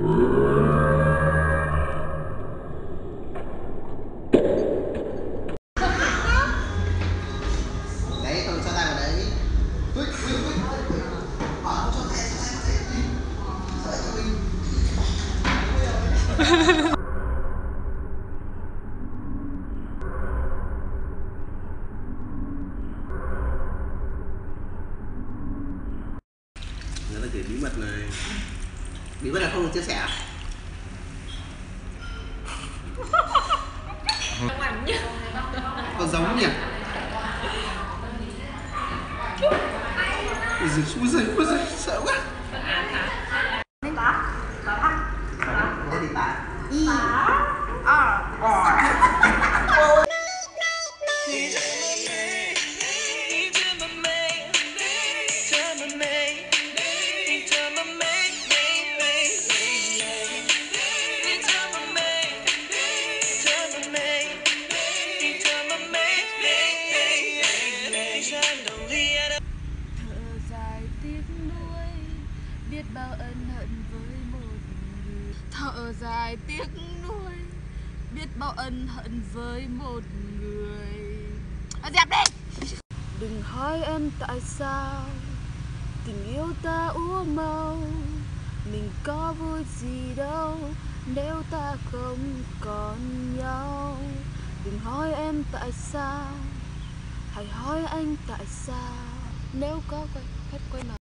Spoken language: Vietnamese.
đấy, tôi cho tay vào đấy. Ui ui ui. Bảo cho tay cho tay vào đấy sợ cho mình. Người ta gửi bí mật này bị bắt là không được chia sẻ? Có giống nhỉ? Ôi giời, ôi giời, ôi giời, sợ quá biết bao ân hận với một người thở dài tiếc nuối. Biết bao ân hận với một người. À, dẹp đi! Đừng hỏi em tại sao. Tình yêu ta úa màu. Mình có vui gì đâu nếu ta không còn nhau. Đừng hỏi em tại sao. Hãy hỏi anh tại sao. Nếu có quay hết quay nào